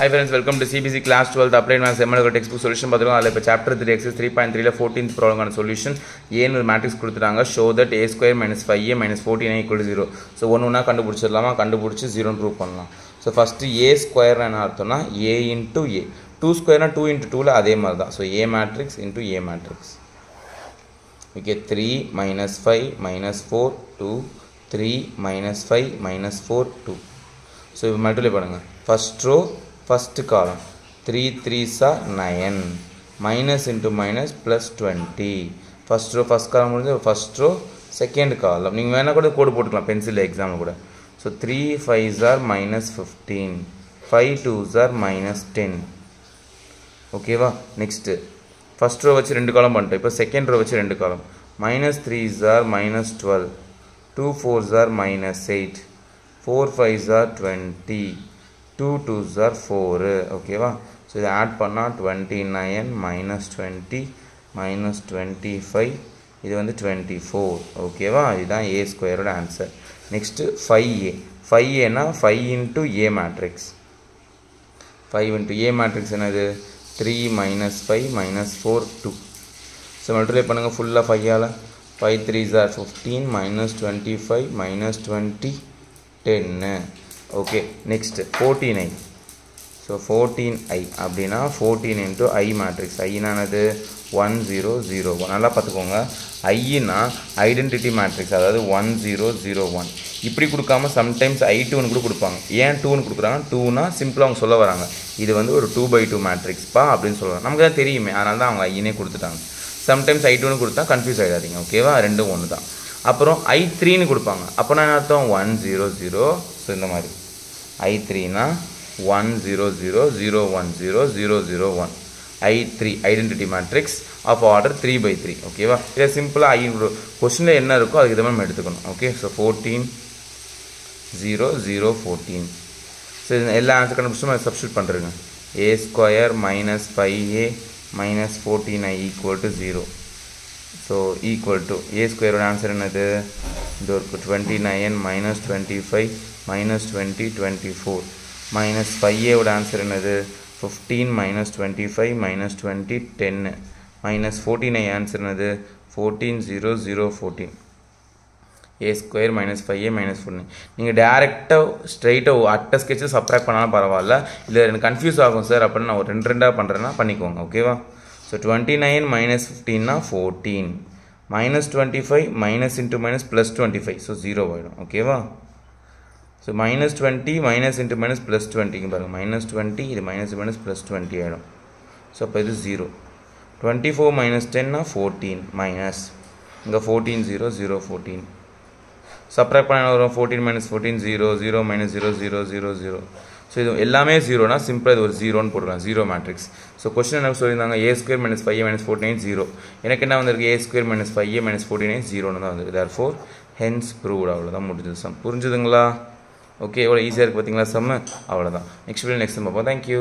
Hi friends welcome to CBSE class twelfth applied maths MLA text book solution பார்த்துருக்கோம். அதில் இப்போ chapter three exercise three point த்ரீல fourteenth ப்ராப்ளமான solution ஏன்னு ஒரு மேட்ரிக்ஸ் கொடுத்துட்டாங்க? Show that A square minus five A minus fourteen equal zero so ஒன்று ஒன்றா கண்டுபிடிச்சிடலாமா? கண்டுபிடிச்சி ஜீரோன்னு ப்ரூவ் பண்ணலாம். ஸோ ஃபஸ்ட்டு ஏ ஸ்கொயர்னு என்ன அர்த்தம்னா ஏ இன்ட்டு ஏ டூ ஸ்கொயர்னா டூ இன்ட்டு டூவில் அதே மாதிரி தான் so A matrix into A matrix okay three minus five minus four two three minus five minus four two so இப்போ மட்டும் பண்ணுங்கள் first row first column three three சா nine minus into minus plus twenty first row first column முடிஞ்சு first row second column நீங்கள் வேணால் கூட கோடு போட்டுக்கலாம் pencil எக்ஸாமில் கூட. So three five sir minus fifteen five twos are minus ten ஓகேவா next first row வச்சு ரெண்டு காலம் பண்ணிட்டோம். இப்போ செகண்ட் ரோ வச்சு ரெண்டு காலம் மைனஸ் த்ரீ ஜார் மைனஸ் டுவெல் டூ ஃபோர் ஜார் மைனஸ் எயிட் ஃபோர் ஃபைவ் ஜார் டுவெண்ட்டி டூ டூ ஜார் ஃபோரு ஓகேவா ஸோ இதை ஆட் பண்ணால் twenty nine minus twenty minus twenty five இது வந்து டுவெண்ட்டி ஃபோர் ஓகேவா இதுதான் ஏ ஸ்கொயரோட answer next five A five ஏனா five into A matrix five into A matrix என்னது? Three minus five minus four two so multiply பண்ணுங்கள் ஃபுல்லாக ஃபைவால் five three jar fifteen minus twenty five minus twenty ten okay next fourteen I so fourteen I அப்படின்னா fourteen into I matrix ஐனானது one zero zero one நல்லா பார்த்துக்கோங்க. ஐனா identity matrix அதாவது one zero zero one இப்படி கொடுக்காம sometimes I டூன்னு கூட கொடுப்பாங்க. ஏன் டூன்னு கொடுக்குறாங்க டூனா சிம்பிளாக அவங்க சொல்ல வராங்க. இது வந்து ஒரு டூ பை டூ மேட்ரிக்ஸ்ப்பா அப்படின்னு சொல்லுவாங்க நமக்கு தான் தெரியுமே அதனால தான் அவங்க ஐனே கொடுத்துட்டாங்க. சம்டைம்ஸ் ஐ டூன்னு கொடுத்தா கன்ஃபியூஸ் ஆகிடாதீங்க ஓகேவா ரெண்டும் ஒன்று தான் அப்புறம் ஐ த்ரீன்னு கொடுப்பாங்க. அப்போனா என்ன அர்த்தம்? ஒன் ஜீரோ ஜீரோ ஸோ இந்த மாதிரி. I த்ரீனா one zero zero zero one zero zero zero one. I three identity matrix of order three by three ஓகேவா இதை சிம்பிளாக ஐ கொஷினில் என்ன இருக்கோ அதுக்கு இதை நம்ம எடுத்துக்கணும். Okay so fourteen zero zero fourteen சரி எல்லா ஆன்சர் கண்டுபிடிச்சும் சப்ஸ்டியூட் பண்ணுறேங்க A square minus five A minus fourteen I equal to zero so equal to A ஸ்கொயரோட ஆன்சர் என்னது? இது ஒரு twenty nine minus twenty five minus twenty twenty four minus five ஏவோட answer என்னது fifteen minus twenty five minus twenty ten minus fourteen I answer என்னது fourteen zero zero fourteen A square minus five A minus fourteen நீங்கள் டேரெக்டாக ஸ்ட்ரைட்டாக அட்டை sketch subtract பண்ணாலும் பரவாயில்ல. இல்லை எனக்கு கன்ஃபியூஸ் ஆகும் சார் அப்படின்னு நான் ஒரு ரெண்டு ரெண்டாக பண்ணுறேன்னா பண்ணிக்கோங்க ஓகேவா so twenty nine minus ஃபிஃப்டீன்னா fourteen minus twenty five minus into minus plus twenty five so zero ஆகிடும் ஓகேவா so minus twenty minus into minus plus டுவெண்ட்டிங்க பாருங்கள் மைனஸ் டுவெண்ட்டி இது மைனஸ் மைனஸ் ப்ளஸ் டுவெண்ட்டி ஆகிடும் ஸோ அப்போ இது ஜீரோ டுவெண்ட்டி ஃபோர் மைனஸ் டென்னா fourteen minus இங்கே fourteen zero zero fourteen subtract பண்ண வரும். Fourteen minus fourteen zero zero minus zero zero zero zero so இது எல்லாமே ஜீரோனா சிம்பிளாக இது ஒரு ஜீரோன்னு போடுறேன் ஜீரோ மேட்ரிக்ஸ் ஸோ கொஸ்டின் என்ன சொல்லியிருந்தாங்க? A square minus five minus forty nine zero எனக்கு என்ன வந்திருக்கு? A square minus five minus forty nine ஜீரோன்னு தான் வந்திருக்கு. தேர் ஃபோர் ஹென்ஸ் ப்ரூவ்ட் அவ்வளோதான் முடிஞ்சது சம் புரிஞ்சுதுங்களா? ஓகே எவ்வளோ ஈஸியாக இருக்குது பார்த்தீங்களா சம்மு அவ்வளோதான் நெக்ஸ்ட் வீடியோ நெக்ஸ்ட் பார்ப்போம். Thank you